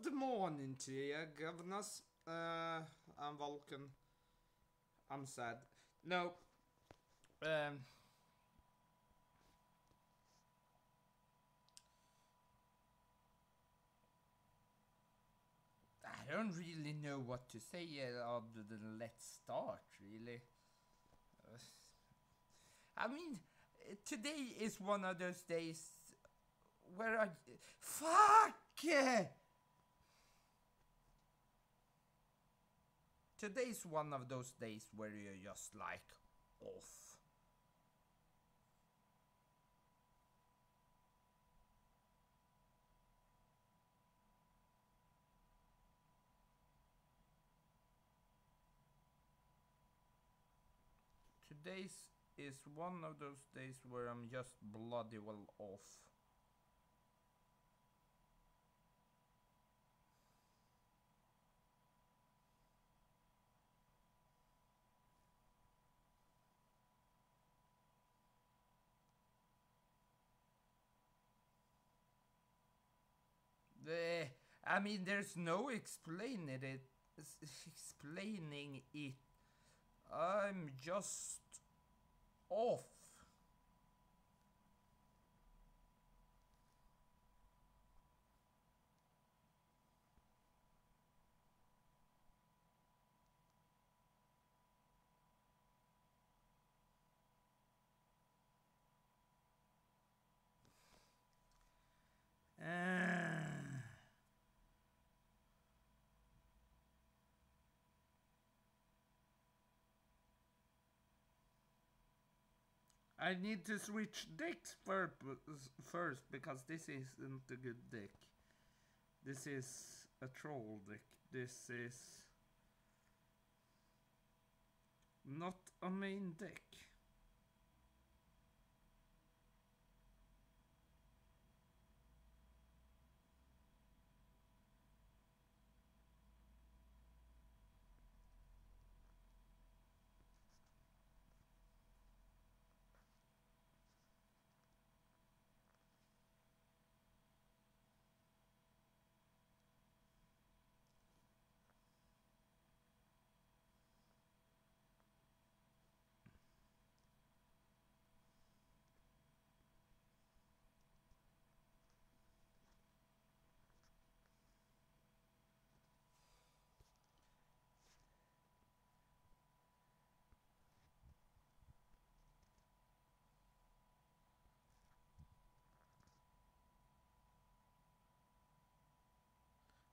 the morning to you, governors. Uh, I'm Vulcan. I'm sad. No. Um. I don't really know what to say uh, other than let's start, really. Uh, I mean, today is one of those days where I. Fuck! Today's one of those days where you're just like off. Today's is one of those days where I'm just bloody well off. The, I mean, there's no explaining it. Explaining it. I'm just off. I need to switch decks first because this isn't a good deck. This is a troll deck. This is not a main deck.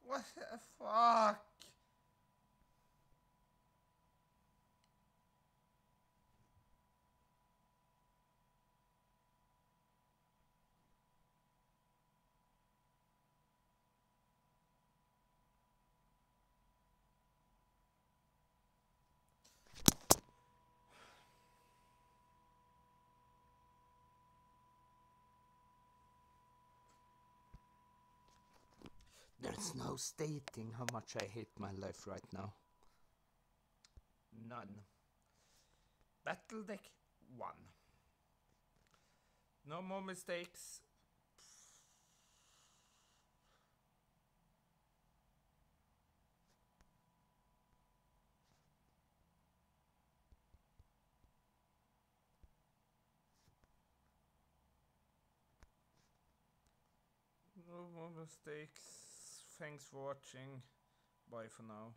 What the fuck? There's no stating how much I hate my life right now. None. Battle deck one. No more mistakes. No more mistakes. Thanks for watching. Bye for now.